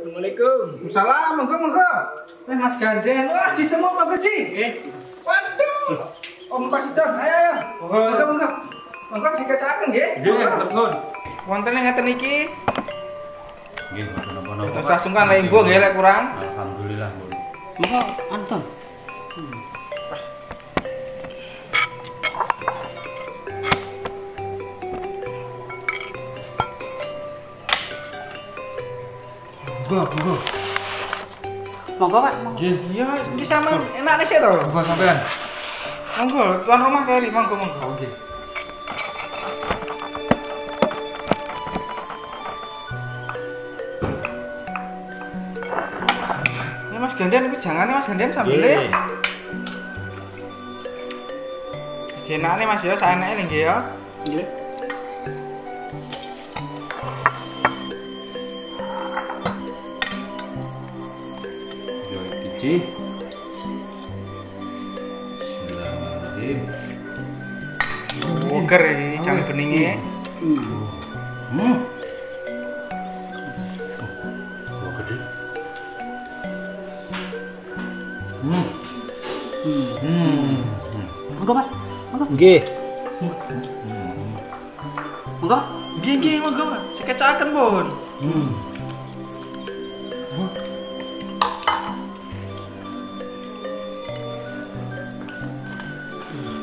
Assalamualaikum. Salam, monggo monggo. Eh Mas Ganden, wah Ci semua monggo Ci. Nggih. Waduh. Om Pak Sidon, ayo ayo. Monggo monggo. Monggo dikatakan nggih. Nggih, terus. Wonten yang ngeten iki. Nggih, mboten napa-napa. Terus sungkan lek mbok nggih lek kurang. Alhamdulillah, Bu. Monggo Anton. Monggo, monggo. Monggo Pak. Nggih. Iya, iki sama enak nih sih to. Monggo sampean. Monggo, tuan rumah kali monggo monggo. Nggih. Ini Mas Gandian jangan nih Mas Gandian sambil Nggih. Jenake Mas ya, saenake nggih ya. Nggih. Iki. Bismillahirrahmanirrahim. Buker iki jangan beninge. Hmm. Oh, gede. Hmm. Hmm. Monggo Pak. Monggo. Nggih. Monggo. Nggih nggih monggo. Sikecaken pun. Hmm.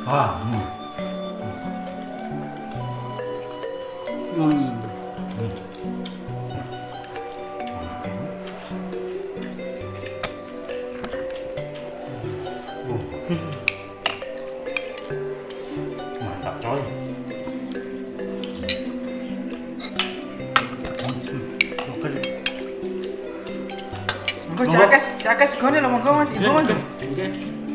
Ah, hmm. Hmm. mantap coy. Monggo jakes, jakes segone lho monggo Mas. Monggo monggo. Nggih.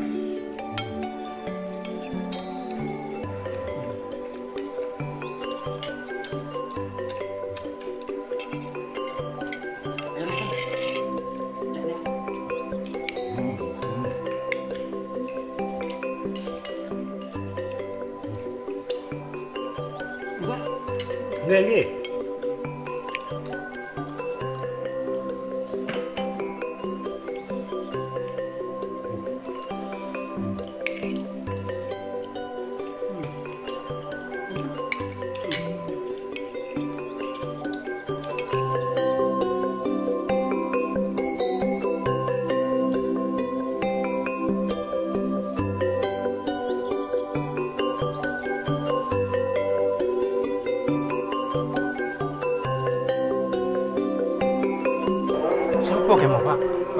Nggih,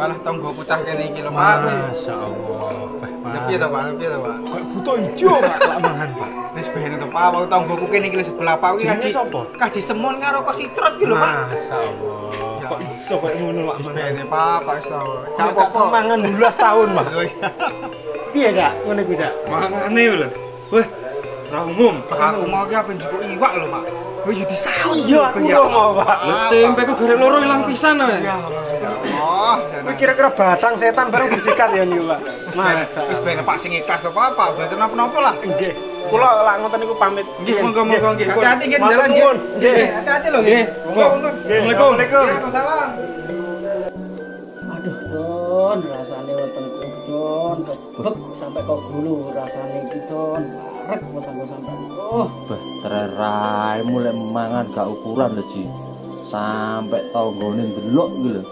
Malah tonggo pecah kene iki lho Pak. Masya Allah. Lha piye to Pak? Piye to Pak? Kok butuh ijo, Pak, mangan, Pak. Wis bene to Pak, wong tonggoku kene iki lho sebelah Pak iki kaji sapa? kaji semon karo kok sitrut iki lho Pak. Masya Allah. Kok iso kayak ngono, Pak? Wis bene Pak, Pak tau. Gak kok mangan 12 tahun, Pak. Iya. Piye, Cak? Ngono iku, Cak. Mangane lho. Wah, ora umum. Pak aku mau ki apa njupuk iwak lho Pak. Kok yo disaut. Iya, aku lho mau, Pak. Lho, tempe kok garek loro ilang pisan, Pak. Ya Allah. Allah. Kowe kira-kira batang setan baru disikat ya niku, Pak. Masa. wis bene Pak sing ikhlas to Pak, Pak. Mboten napa-napa lah. Nggih. Kula lak ngoten niku pamit. Nggih, monggo monggo nggih. Hati-hati nggih dalan nggih. hati-hati lho nggih. Assalamualaikum. Waalaikumsalam. Aduh, Don, rasane wetengku Don, kebek sampai kok gulu rasane iki Don. Parek wetengku sampai. Oh, Bah, tererai mulai mangan gak ukuran lho, Ji. Sampai tanggane ndelok iki lho.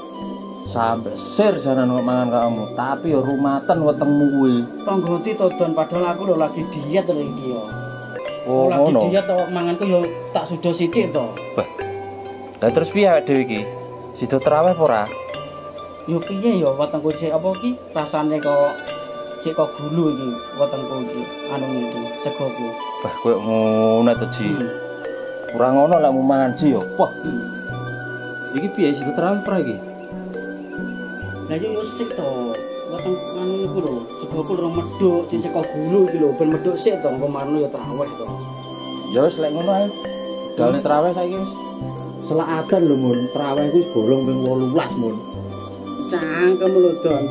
Sampai sir janan kok mangan kamu, tapi ya rumatan wetengmu kuwi. tonggoti to Don padahal aku lho lagi diet lho iki yo. Oh, lagi ngono. diet to manganku yo tak sudah sithik to. Lah terus piye awake dhewe iki? Sida terawih apa ora? Yo piye yo wetengku sik apa iki rasane kok sik kok gulu iki wetengku iki anu iki segoku. Bah, koyo ngono to, Ji. Hmm. Kurang ngono lek mau mangan Ji yo. Wah, Hmm. iki piye sida terawih ora iki? Lah yo yo sik to. Weteng anu iku lho, segoku lho medhuk sik sik kok gulu iki lho ben medhuk sik to engko marno yo traweh to. Ya wis lek ngono ae. Dalane terawih saiki wis. Selaadan lho mun, traweh kuwi bolong ping 18 mun. Cangkem lho Don.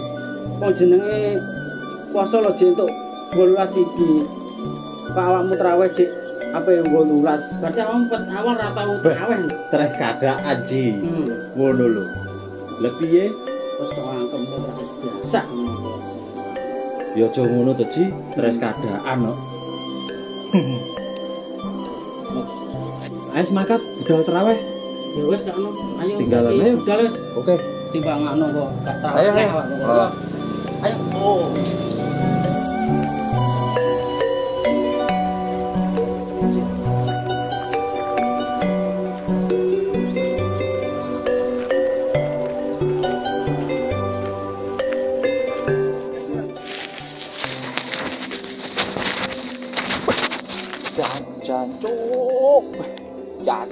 Wong jenenge puasa lho jek entuk 18 iki. Pak awakmu traweh jek apa yang 18. Berarti awakmu pet awal ra tau traweh. Terus kada aji. Hmm. Ngono lho. Lah piye? Ya aja ngono to, Ji. Stres keadaan kok. Ayo semangat budal terawih. Ya wis gak ono. Ayo. Tinggalan, ayo. Budal wis Oke. timbangano kok. Ayo, ayo. Ayo. Oh.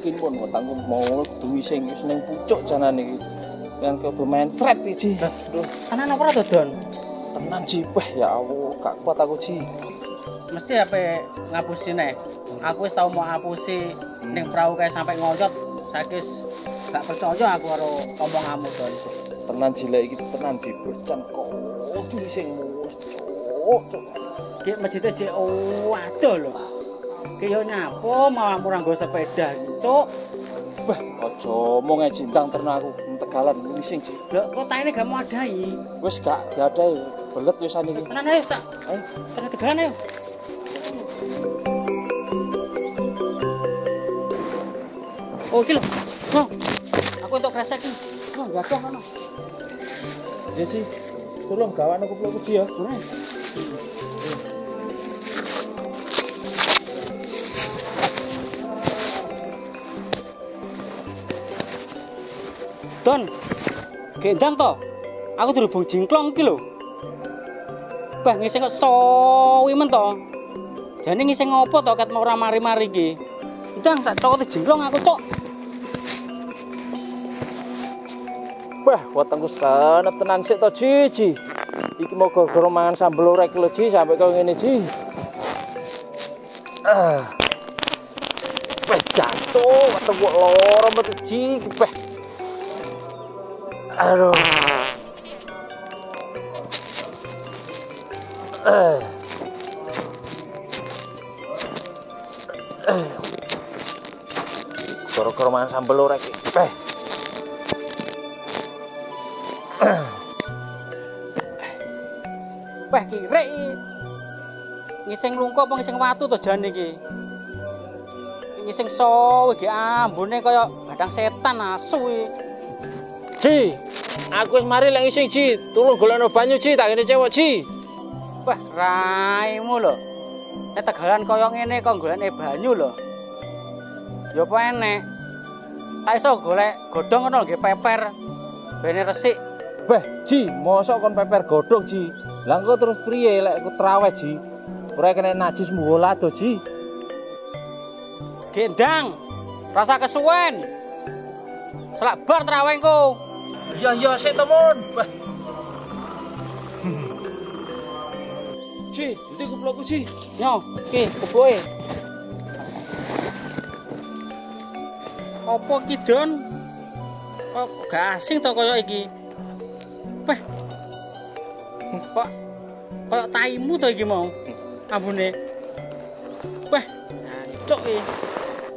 Yakin pun wetangku mau duwi sing wis ning pucuk janane iki. Yang ke main trap iki. Aduh, Ana apa to, Don? tenan Ji. Wah, ya Allah, gak kuat aku, Ji. Mesti apa ngapusi nek. Aku wis tau mau ngapusi ning perahu kae sampai ngoyot. Saiki gak percaya aku karo omonganmu, Don. Tenan Ji lek iki tenan di bercan kok duwi sing mus. Cuk, cuk. Ki masjidnya jek waduh lho. Ki yo nyapo malah murang nggo sepeda Cuk. Wah, aja omong ae jintang ternak aku tegalan ngising, Ji. Lho, kok taine gak mau adai. Wis gak gadahe belet wisan iki. Tenan ayo tak. Ayo. Tenan tegalan ayo. Oh, iki lho. No. Aku untuk kresek iki. No, gak ada kono. Ya sih. Tolong gawan aku peluk Ji ya. Boleh. Don, gendang to. Aku dirubung jingklong iki lho. Bah ngising kok sowi men to. Jane ngising ngopo to ket mau ora mari-mari iki? Ndang sak cokot jingklong aku cok. Wah, wetengku sanep tenan sik to. Ji. Iki mau gara-gara mangan sambel orek lho, Ji, sampe kau ngene. Ah. Wah, jatuh, wetengku loro metu, Ji. Wah. Aduh. Eh. Eh. Gara-gara mangan sambel orek. Eh. Wah kirek iki. Ngising lungko apa ngising watu to jane iki? Ngising sowi iki ambune kaya badang setan asu iki. Ji, aku wis mari lek isih Ji. Tulung golekno banyu Ji, tak kene cewek Ji. Wah, raimu lho. Nek tegalan kaya ngene kok golekne banyu lho. Ya apa enek. Tak iso golek godhong ngono nggih peper. Bene resik. Beh, Ji, mosok kon peper godhong Ji. Lah engko terus priye lek aku traweh Ji? Ora kena najis mulado Ji. Gendang. Rasa kesuwen. Selak bar trawengku. Iya iya sik temun. Bah. Ji, ndi kuplokku Ji? Yo, iki kubuke. Apa ki, Don? Kok gak asing to kaya iki? Weh. Kok kaya taimu to iki mau? Ambune. Weh, cok iki.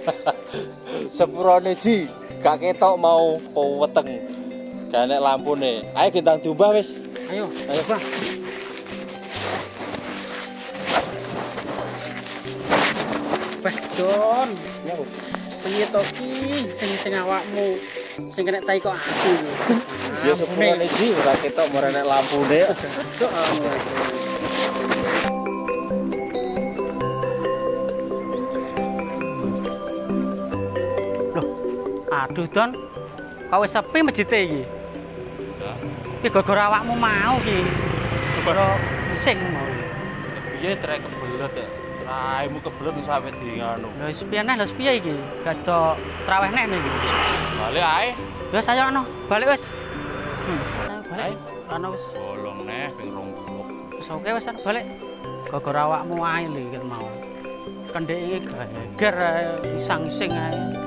Sepurone Ji, gak ketok mau peweteng. Gak nek lampune. Ayo gentang diumbah wis. Ayo, Ayo. Bang. Weh, Don. Ya wis. Piye to ki sing-sing awakmu? Sing kena tai kok aku iki. Ya sepurone Ji, ora ketok ora nek lampune. Cok. Loh, aduh Don, kau sepi masjid iki. Iki gara-gara awakmu mau ki. Gara sing mau. Piye trek kebelet ya? Raimu kebelet sampe di ngono. Lho wis piye neh, wis piye iki? Gak do traweh neh iki. Balik ae. Wis ayo ana, balik wis. Hmm, balik. Ana wis Bolong neh ping 20. wis oke wis balik. Gara-gara awakmu ae lho iki mau. Kendhek iki geger isang-ising ae.